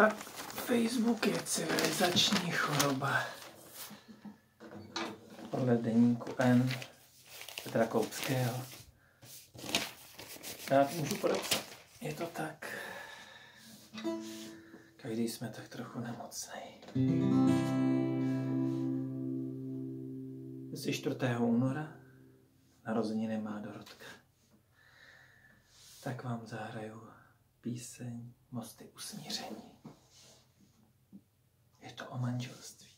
Tak Facebook je civilizační choroba. Podle deníku N Petra Koupského. Já to můžu podepsat. Je to tak. Každý jsme tak trochu nemocný. 4. února narozeniny má Dorotka. Tak vám zahraju píseň Mosty usmíření. Je to o manželství.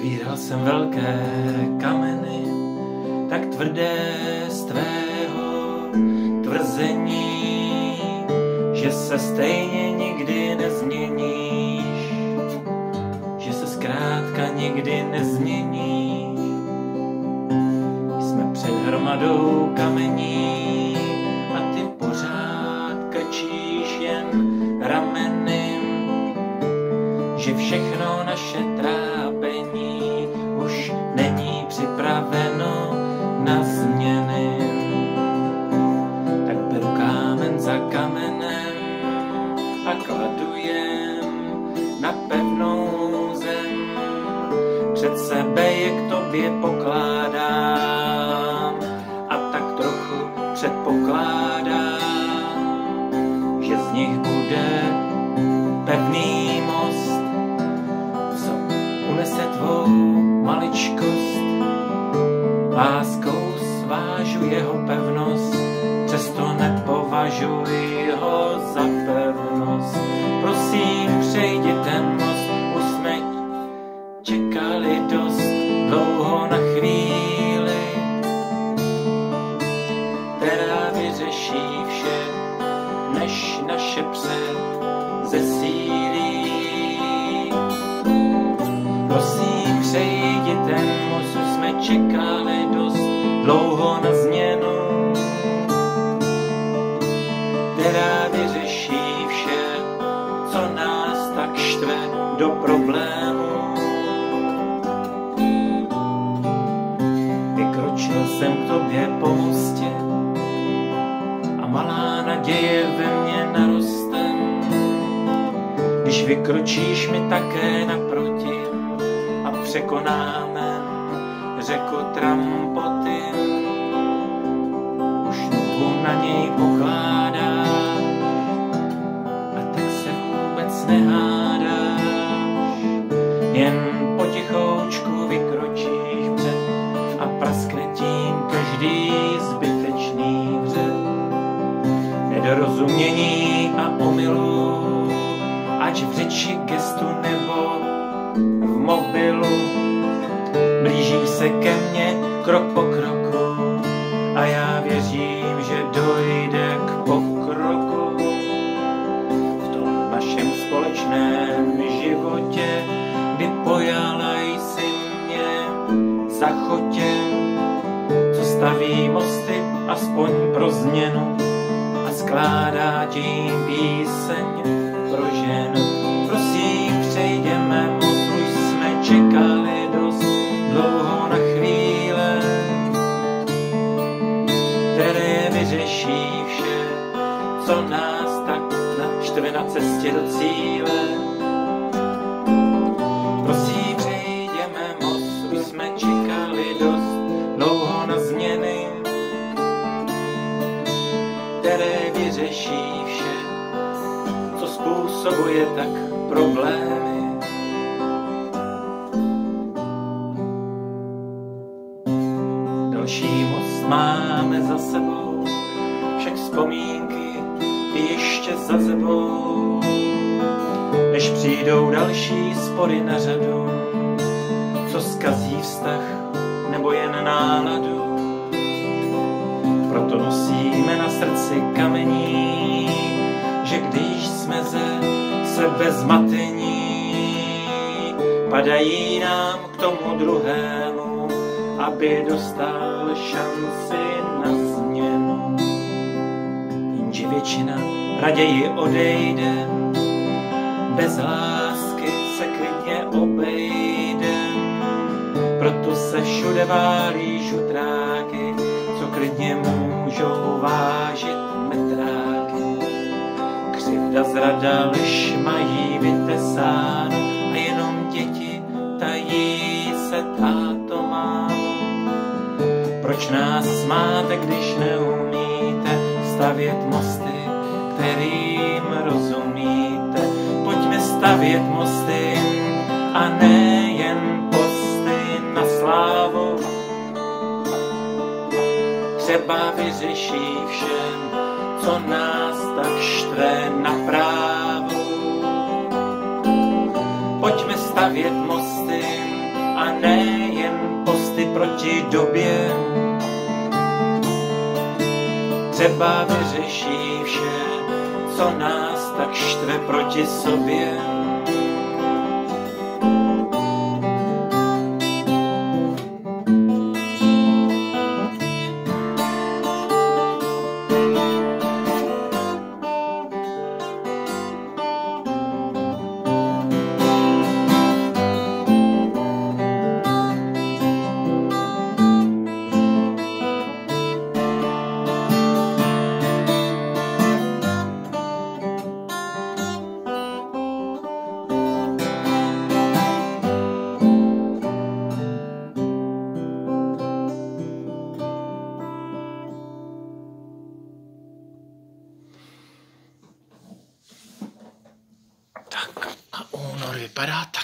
Pozbíral jsem velké kameny, tak tvrdé z tvého tvrzení, že se stejně nikdy nezměníš, že se zkrátka nikdy nezměníš. Jsme před hromadou kamení jeho pevnost, přesto nepovažuji ho za pevnost. Prosím, přejdi ten most, už jsme čekali dost dlouho na chvíli, která vyřeší vše, než naše před zesílí. Prosím, přejdi ten most, už jsme čekali štve do problému. Vykročil jsem k tobě po mostě a malá naděje ve mně naroste. Když vykročíš mi také naproti a překonáme řeku trampoty, už na něj pokládáš Nedorozumění a omylů, ať v řeči, gestu nebo v mobilu, blíží se ke mně krok po kroku a já věřím, že dojde k pokroku. V tom našem společném životě, kdy pojala jsi mě za chotě, co staví mosty aspoň pro změnu skládá tím píseň pro ženu. Prosím, přejdeme most, už jsme čekali dost dlouho na chvíle, které vyřeší vše, co nás tak naštve na cestě do cíle. Způsobuje tak problémy. Další most máme za sebou, však vzpomínky ještě za sebou. Než přijdou další spory na řadu, co zkazí vztah nebo jen náladu. Proto nosíme na srdci kamení, že když jsme ze sebe zmatení, padají nám k tomu druhému aby dostal šanci na změnu. Jenže většina raději odejde, bez lásky se klidně obejde. Proto se všude válí žutráky, co klidně můžou vážit Zrada lež mají vytesáno a jenom děti tají se táto málo. Proč nás smáte, když neumíte stavět mosty, kterým rozumíte? Pojďme stavět mosty a nejen posty na slávu. Třeba vyřeší všem, co nás tak štve na právu. Stavět mosty a nejen posty proti době. Třeba vyřeší vše, co nás tak štve proti sobě. Tak a únor vypadá tak.